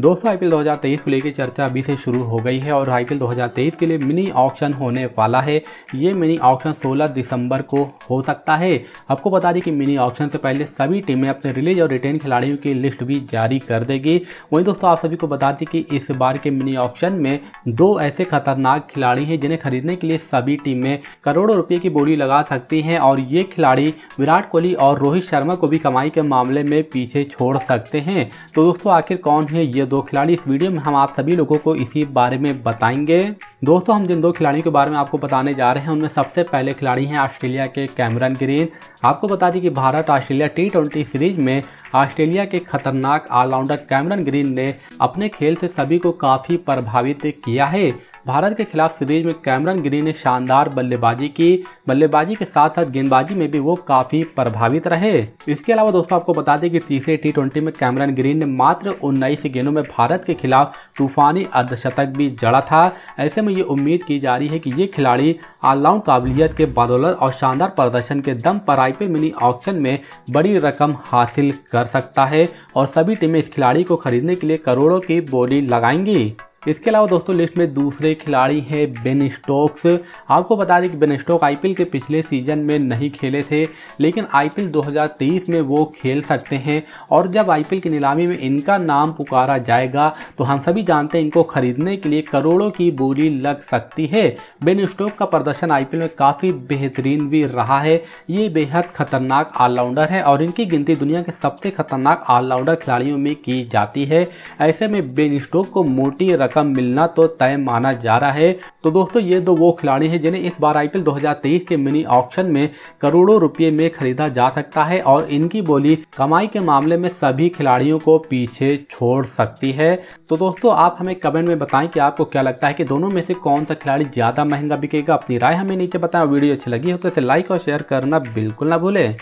दोस्तों, आईपीएल 2023 को लेकर चर्चा अभी से शुरू हो गई है और आईपीएल 2023 के लिए मिनी ऑक्शन होने वाला है। ये मिनी ऑक्शन 16 दिसंबर को हो सकता है। आपको बता दें कि मिनी ऑक्शन से पहले सभी टीमें अपने रिलीज़ और रिटेन खिलाड़ियों की लिस्ट भी जारी कर देगी। वहीं दोस्तों, आप सभी को बता दें कि इस बार के मिनी ऑक्शन में दो ऐसे खतरनाक खिलाड़ी हैं जिन्हें खरीदने के लिए सभी टीमें करोड़ों रुपये की बोली लगा सकती हैं और ये खिलाड़ी विराट कोहली और रोहित शर्मा को भी कमाई के मामले में पीछे छोड़ सकते हैं। तो दोस्तों, आखिर कौन है ये दो खिलाड़ी। इस वीडियो में हम आप सभी लोगों को इसी बारे में बताएँगे। दोस्तों, हम जिन दो खिलाड़ियों के बारे में आपको बताने जा रहे हैं, उनमें सबसे पहले खिलाड़ी हैं ऑस्ट्रेलिया के कैमरन ग्रीन। आपको बता दें कि Bharat Australia T twenty series में ऑस्ट्रेलिया के खतरनाक ऑलराउंडर कैमरन ग्रीन ने अपने खेल से सभी को काफ़ी प्रभावित किया है। भारत के खिलाफ सीरीज़ में कैमरन ग्रीन ने शानदार बल्लेबाजी की। बल्लेबाजी के साथ साथ गेंदबाजी में भी वो काफ़ी प्रभावित रहे। इसके अलावा दोस्तों, आपको बता दें कि तीसरे टी में कैमरन ग्रीन ने मात्र उन्नीस गेंदों में भारत के खिलाफ तूफानी अर्धशतक भी जड़ा था। ऐसे में ये उम्मीद की जा रही है कि ये खिलाड़ी ऑलराउंड काबिलियत के बदौलत और शानदार प्रदर्शन के दम पर आईपीएल मिनी ऑक्शन में बड़ी रकम हासिल कर सकता है और सभी टीमें इस खिलाड़ी को खरीदने के लिए करोड़ों की बोली लगाएँगी। इसके अलावा दोस्तों लिस्ट में दूसरे खिलाड़ी हैं बेन स्टोक्स। आपको बता दें कि बेन स्टोक आईपीएल के पिछले सीज़न में नहीं खेले थे, लेकिन आईपीएल 2023 में वो खेल सकते हैं। और जब आईपीएल की नीलामी में इनका नाम पुकारा जाएगा तो हम सभी जानते हैं इनको खरीदने के लिए करोड़ों की बोली लग सकती है। बेन स्टोक का प्रदर्शन आईपीएल में काफ़ी बेहतरीन भी रहा है। ये बेहद खतरनाक ऑलराउंडर है और इनकी गिनती दुनिया के सबसे खतरनाक ऑलराउंडर खिलाड़ियों में की जाती है। ऐसे में बेन स्टोक को मोटी रकम मिलना तो तय माना जा रहा है। तो दोस्तों, ये दो वो खिलाड़ी हैं जिन्हें इस बार आईपीएल 2023 के मिनी ऑक्शन में करोड़ों रुपए में खरीदा जा सकता है और इनकी बोली, कमाई के मामले में सभी खिलाड़ियों को पीछे छोड़ सकती है। तो दोस्तों, आप हमें कमेंट में बताएँ कि आपको क्या लगता है कि दोनों में से कौन सा खिलाड़ी ज़्यादा महँगा बिकेगा। अपनी राय हमें नीचे बताएँ वीडियो अच्छी लगी हो तो इसे लाइक और शेयर करना बिल्कुल ना भूलें।